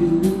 you.